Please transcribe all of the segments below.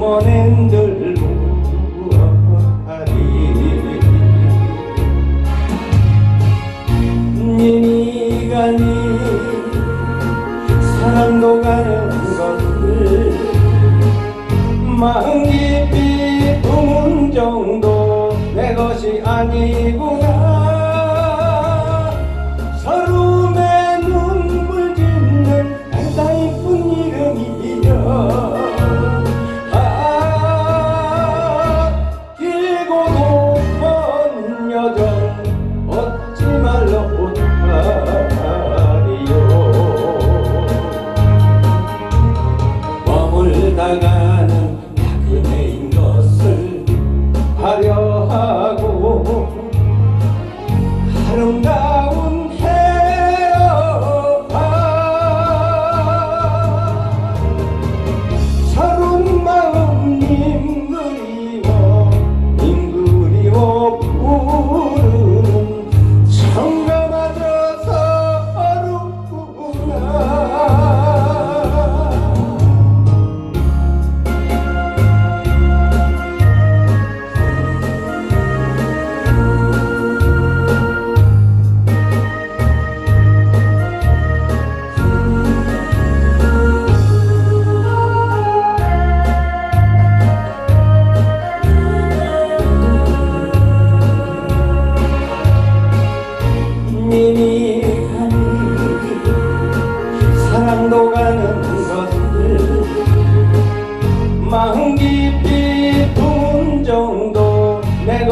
공무원들 무엇하리. 님이 가니 사랑도 가는 건들 마음 깊이 품은 정도 내 것이 아니구나.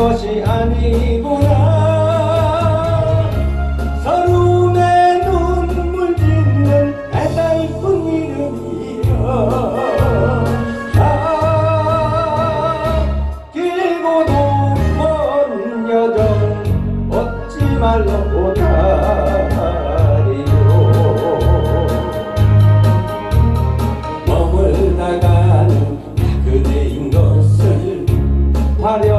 것이 아니구나. 서름의 눈물 짓는 애달픈 이름이여. 아 길고도 먼 여정 얻지 말고 다리요. 머물다가는 그대인 것을 화려